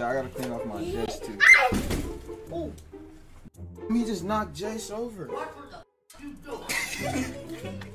I gotta clean off my desk too. Oh. He just knocked Jace over.